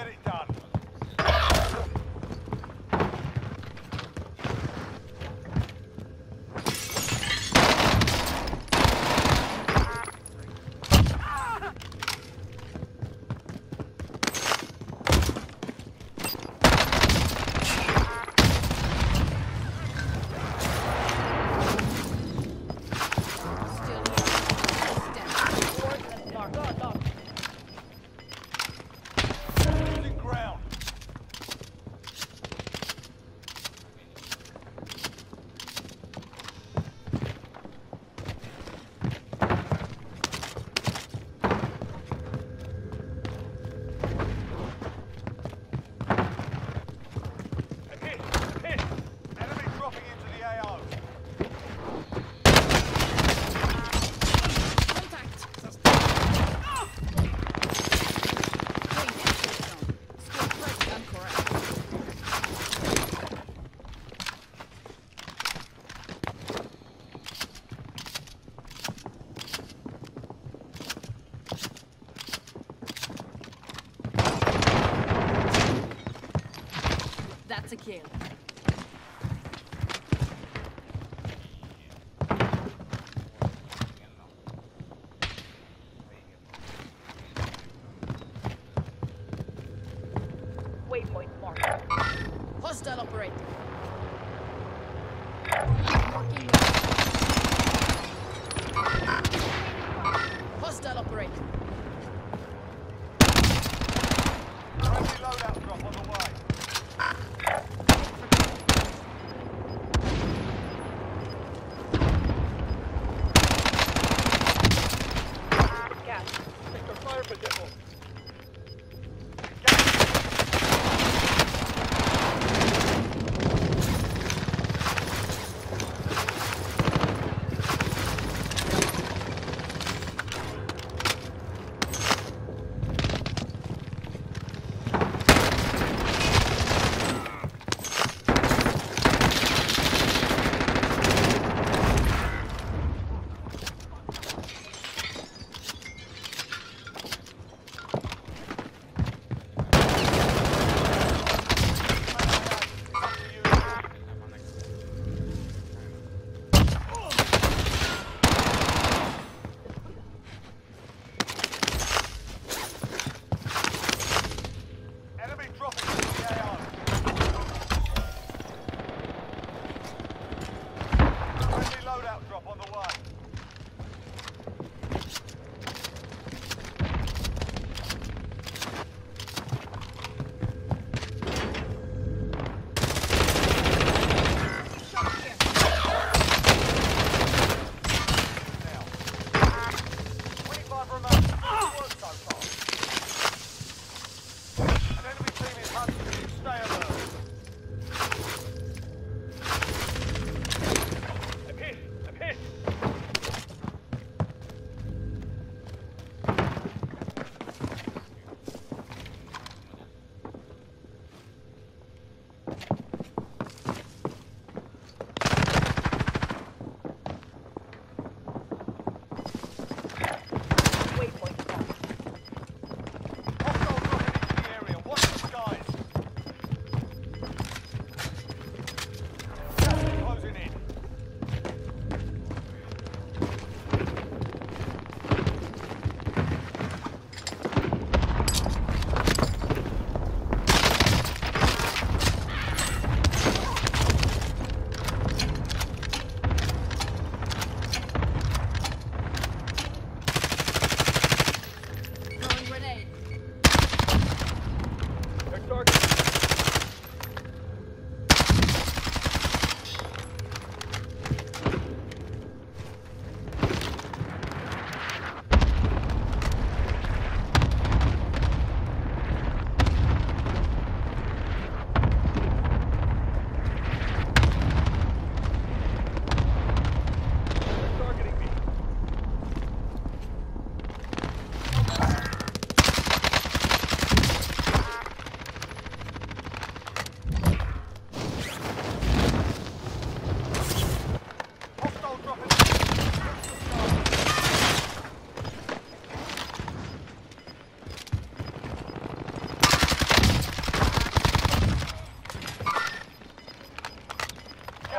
get it. 这个 They're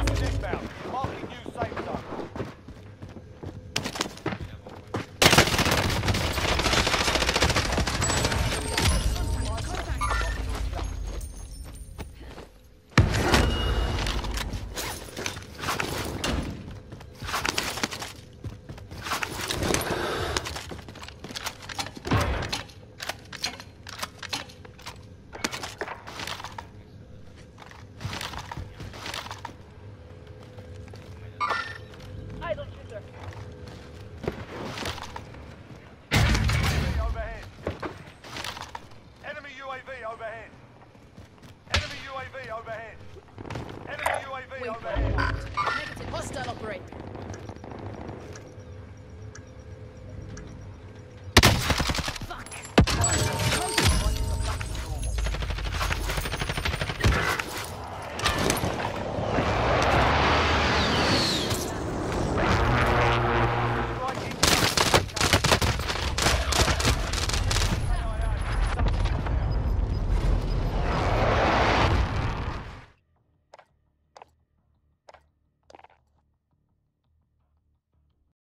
Gas is inbound. Mark